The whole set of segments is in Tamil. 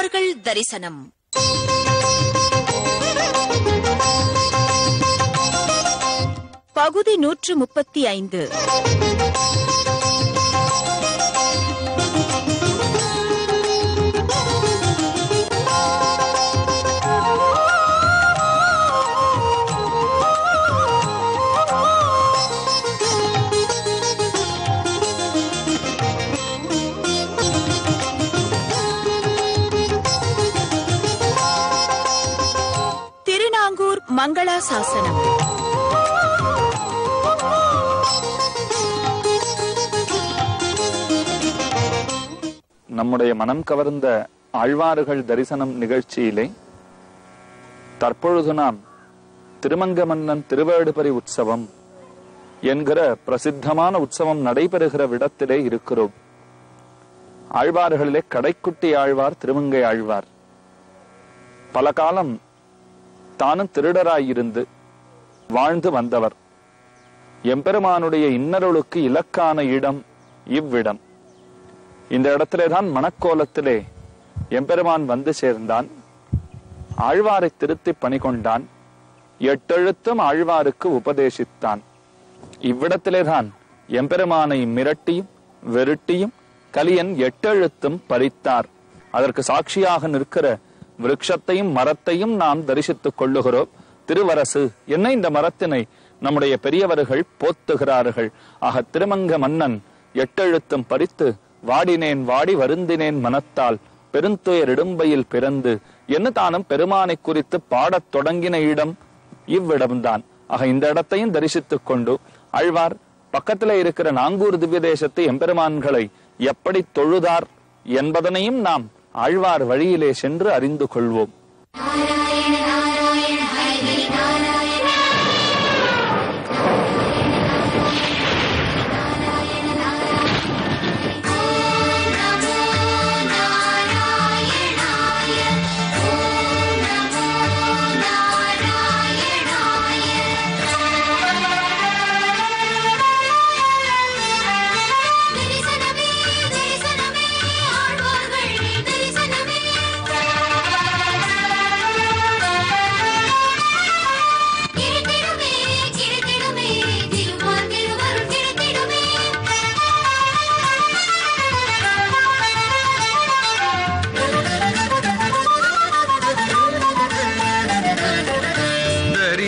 ஆழ்வார்கள் தரிசனம். பகுதி நூற்று முப்பத்தி ஐந்து. மங்களா சாசனம். நம்முடைய மனம் கவர்ந்த ஆழ்வார்கள் தரிசனம் நிகழ்ச்சியிலே தற்பொழுது நாம் திருமங்க மன்னன் திருவேடுபரி உற்சவம் என்கிற பிரசித்தமான உற்சவம் நடைபெறுகிற விடத்திலே இருக்கிறோம். ஆழ்வார்களிலே கடைக்குட்டி ஆழ்வார் திருமங்கை ஆழ்வார். பல காலம் தானும் திருடராயிருந்து வாழ்ந்து வந்தவர். எம்பெருமானுடைய இன்னருளுக்கு இலக்கான இடம் இவ்விடம். இந்த இடத்திலே தான் மணக்கோலத்திலே எம்பெருமான் வந்து சேர்ந்தான். ஆழ்வாரை திருத்தி பணி கொண்டான் எட்டெழுத்தும் ஆழ்வாருக்கு உபதேசித்தான். இவ்விடத்திலேதான் எம்பெருமானை மிரட்டியும் வெருட்டியும் கலியன் எட்டெழுத்தும் பறித்தார். அதற்கு சாட்சியாக நிற்கிற விருட்சத்தையும் மரத்தையும் நாம் தரிசித்துக் கொள்ளுகிறோம். திருவரசு என்ன இந்த மரத்தினை நம்முடைய பெரியவர்கள் போத்துகிறார்கள். ஆக திருமங்க மன்னன் எட்டெழுத்தும் பறித்து வாடினேன் வாடி வருந்தினேன் மனத்தால் பெருந்துயர் இடும்பையில் பிறந்து என்ன தானும் பெருமானை குறித்து பாடத் தொடங்கின இடம் இவ்விடம்தான். ஆக இந்த இடத்தையும் தரிசித்துக் கொண்டு ஆழ்வார் பக்கத்துல இருக்கிற நாங்கூர் திவ்ய தேசத்து எம்பெருமான்களை எப்படி தொழுதார் என்பதனையும் நாம் ஆழ்வார் வழியிலே சென்று அறிந்து கொள்வோம்.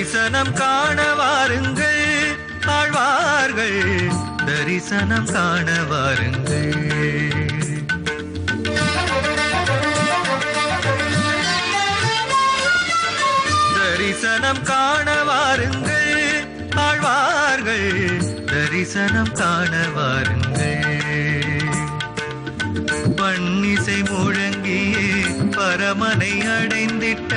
தரிசனம் காண வாருங்கள் ஆழ்வார்கள் தரிசனம் காண வாருங்கள் தரிசனம் காண வாருங்கள் ஆழ்வார்கள் தரிசனம் காண வாருங்கள் பன்னிசை மொழி பரமனை அடைந்திட்ட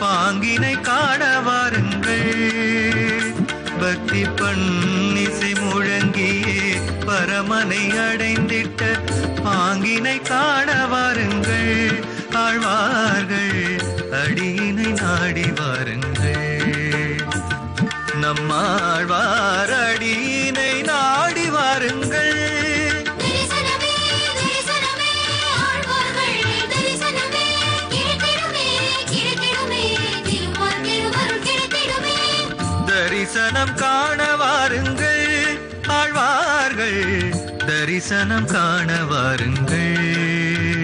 பாங்கினை காட வாருங்கள். பக்தி பண்ணிசை முழங்கியே பரமனை அடைந்திட்ட பாங்கினை காட வாருங்கள். ஆழ்வார்கள் அடியினை நாடி வாருங்கள். நம்மா தரிசனம் காண வாருங்கள் ஆழ்வார்கள் தரிசனம் காண வாருங்கள்